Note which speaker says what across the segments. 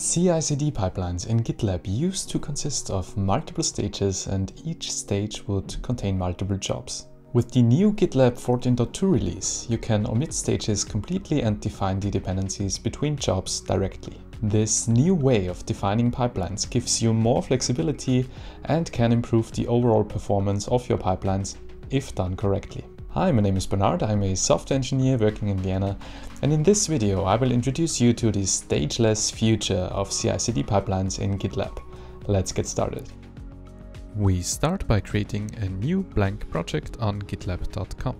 Speaker 1: CI/CD pipelines in GitLab used to consist of multiple stages and each stage would contain multiple jobs. With the new GitLab 14.2 release, you can omit stages completely and define the dependencies between jobs directly. This new way of defining pipelines gives you more flexibility and can improve the overall performance of your pipelines if done correctly. Hi, my name is Bernhard, I'm a software engineer working in Vienna and in this video I will introduce you to the stageless future of CI/CD pipelines in GitLab. Let's get started. We start by creating a new blank project on gitlab.com.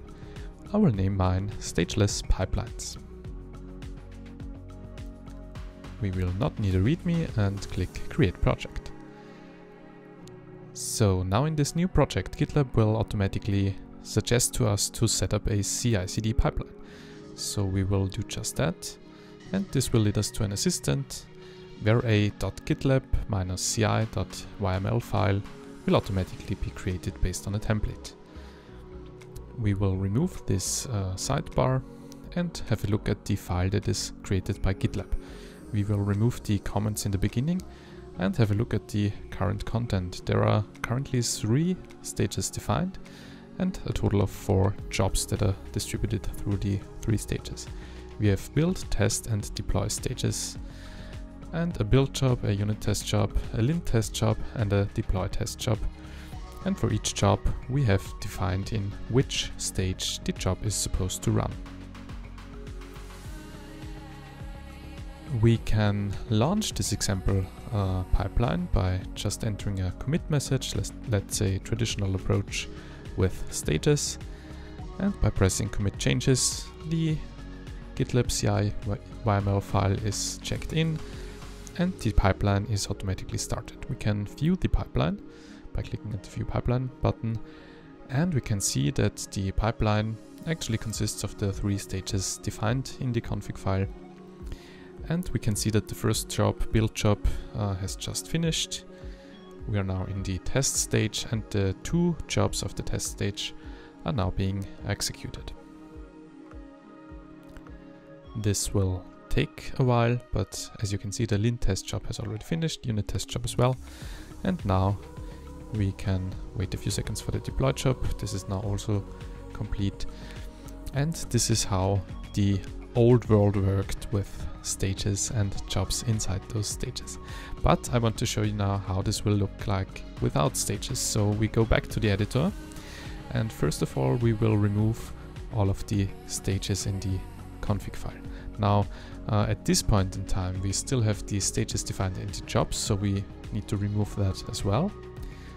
Speaker 1: I will name mine Stageless Pipelines. We will not need a README and click Create Project. So now in this new project, GitLab will automatically suggest to us to set up a CI/CD pipeline. So we will do just that. And this will lead us to an assistant where a .gitlab-ci.yml file will automatically be created based on a template. We will remove this uh, sidebar and have a look at the file that is created by GitLab. We will remove the comments in the beginning and have a look at the current content. There are currently three stages defined and a total of four jobs that are distributed through the three stages. We have build, test and deploy stages and a build job, a unit test job, a lint test job and a deploy test job. And for each job we have defined in which stage the job is supposed to run. We can launch this example uh, pipeline by just entering a commit message, let's, let's say traditional approach with status. And by pressing commit changes the GitLab CI YML file is checked in and the pipeline is automatically started. We can view the pipeline by clicking at the view pipeline button and we can see that the pipeline actually consists of the three stages defined in the config file. And we can see that the first job, build job, uh, has just finished we are now in the test stage and the two jobs of the test stage are now being executed. This will take a while, but as you can see the lint test job has already finished, unit test job as well. And now we can wait a few seconds for the deploy job. This is now also complete. And this is how the old world worked with stages and jobs inside those stages. But I want to show you now how this will look like without stages. So we go back to the editor and first of all we will remove all of the stages in the config file. Now uh, at this point in time we still have the stages defined in the jobs so we need to remove that as well.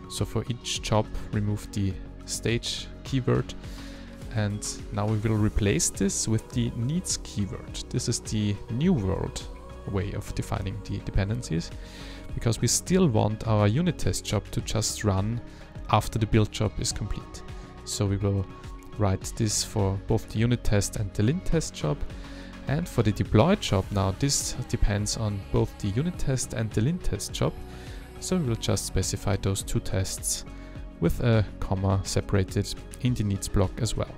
Speaker 1: So for each job remove the stage keyword and now we will replace this with the needs keyword. This is the new world way of defining the dependencies because we still want our unit test job to just run after the build job is complete. So we will write this for both the unit test and the lint test job. And for the deploy job now, this depends on both the unit test and the lint test job. So we will just specify those two tests with a comma separated in the needs block as well.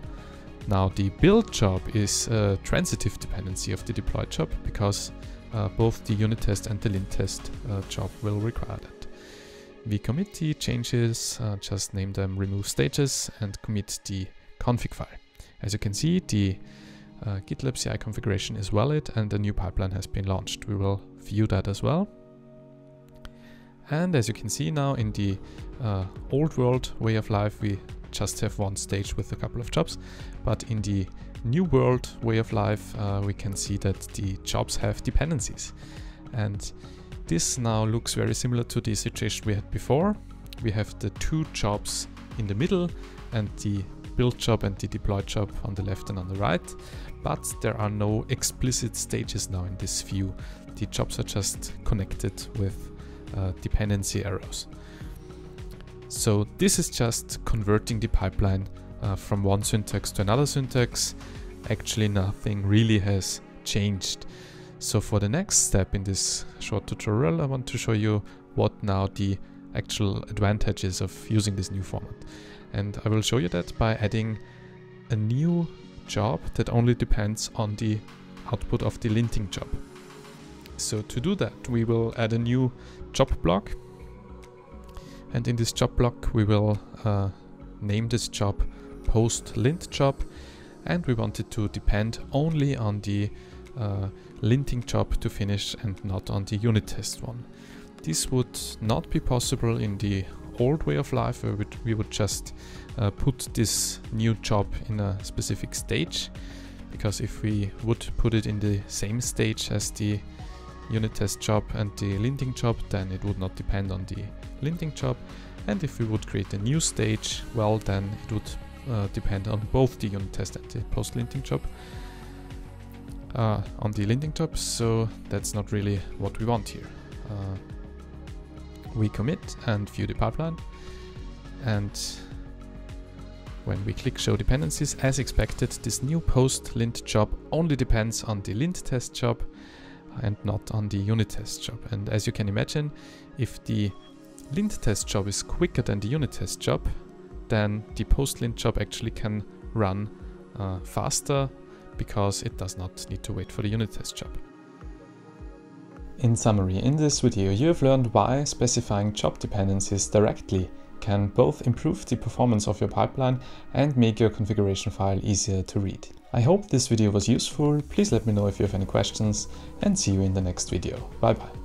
Speaker 1: Now the build job is a transitive dependency of the deploy job because uh, both the unit test and the lint test uh, job will require that. We commit the changes, uh, just name them remove stages and commit the config file. As you can see, the uh, GitLab CI configuration is valid and a new pipeline has been launched. We will view that as well. And as you can see now in the uh, old world way of life, we just have one stage with a couple of jobs. But in the new world way of life, uh, we can see that the jobs have dependencies. And this now looks very similar to the situation we had before. We have the two jobs in the middle and the build job and the deploy job on the left and on the right. But there are no explicit stages now in this view. The jobs are just connected with dependency arrows. So this is just converting the pipeline uh, from one syntax to another syntax. Actually nothing really has changed. So for the next step in this short tutorial, I want to show you what now the actual advantages of using this new format. And I will show you that by adding a new job that only depends on the output of the linting job. So to do that, we will add a new job block. And in this job block, we will uh, name this job post lint job. And we want it to depend only on the uh, linting job to finish and not on the unit test one. This would not be possible in the old way of life where we would just uh, put this new job in a specific stage because if we would put it in the same stage as the unit test job and the linting job then it would not depend on the linting job. And if we would create a new stage well then it would uh, depend on both the unit test and the post linting job uh, on the linting job. So that's not really what we want here. Uh, we commit and view the pipeline and when we click show dependencies as expected this new post lint job only depends on the lint test job and not on the unit test job and as you can imagine if the lint test job is quicker than the unit test job then the post lint job actually can run uh, faster because it does not need to wait for the unit test job. In summary, in this video you have learned why specifying job dependencies directly can both improve the performance of your pipeline and make your configuration file easier to read. I hope this video was useful, please let me know if you have any questions and see you in the next video. Bye bye.